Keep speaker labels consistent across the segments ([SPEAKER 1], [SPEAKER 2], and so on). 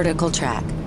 [SPEAKER 1] Vertical track.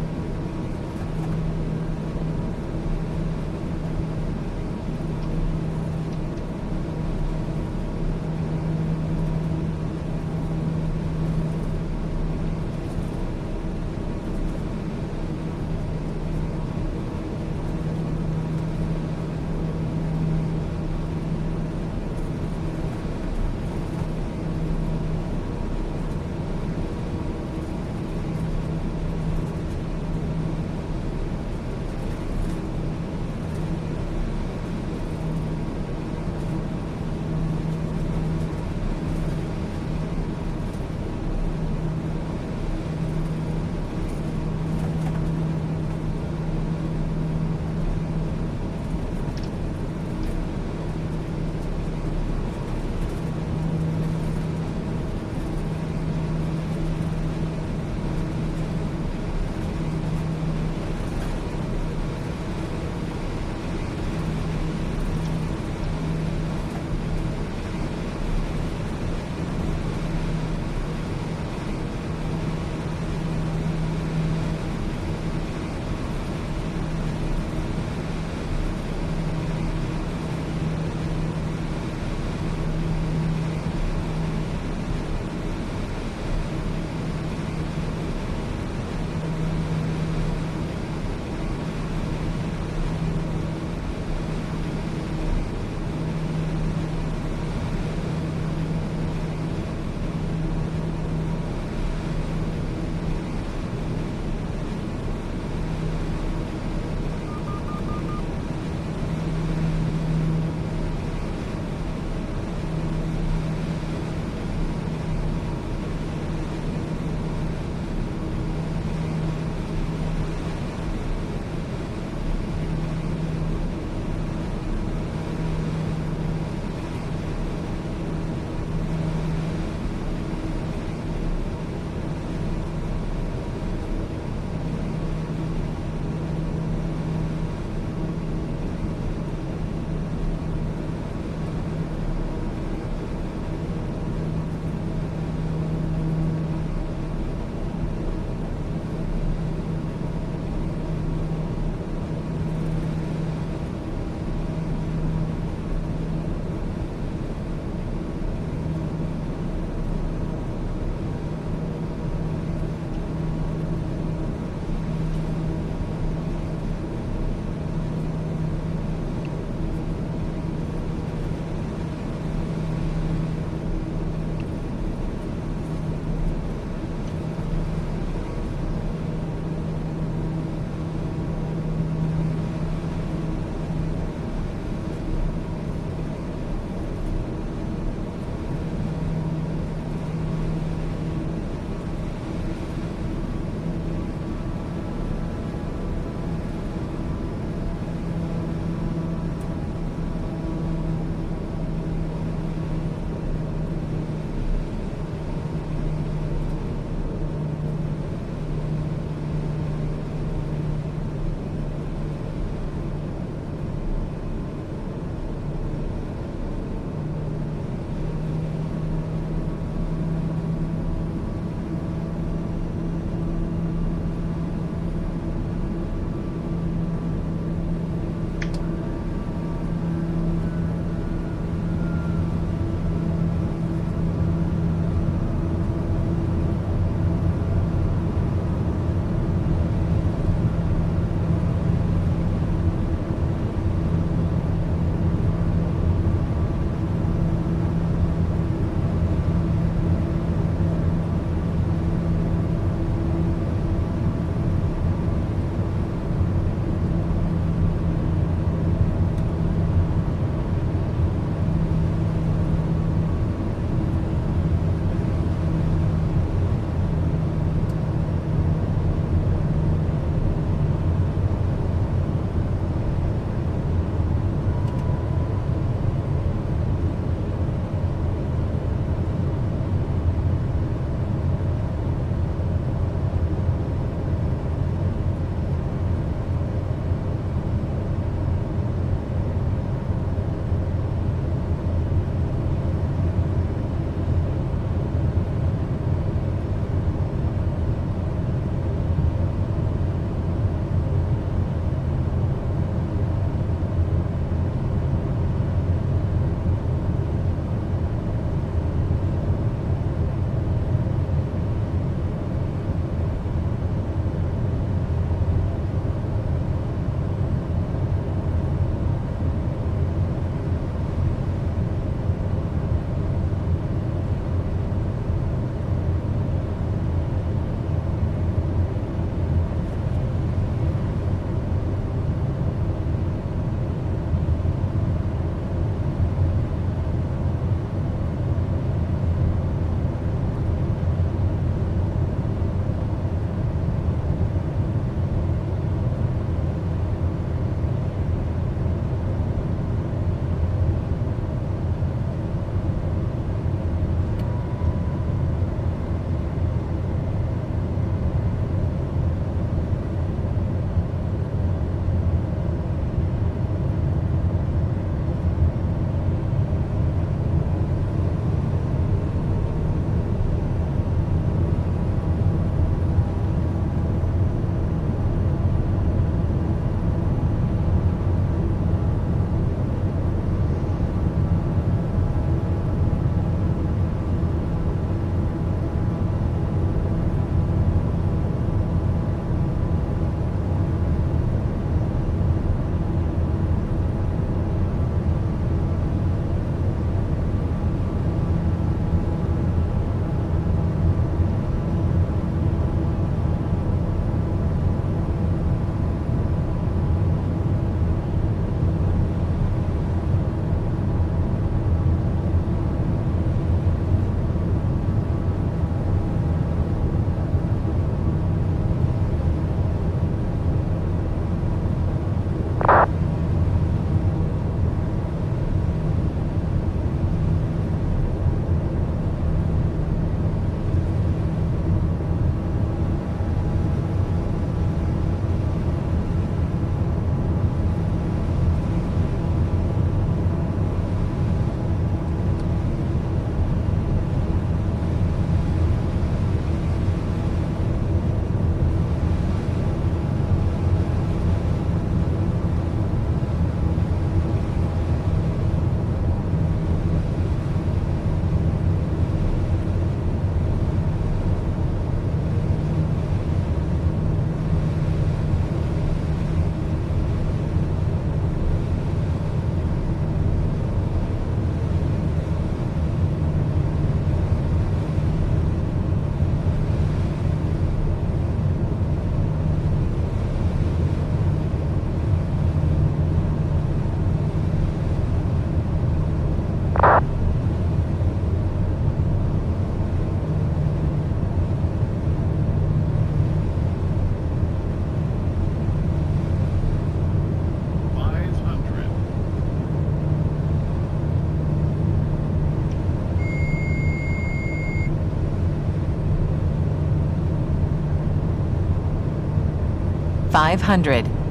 [SPEAKER 2] 500.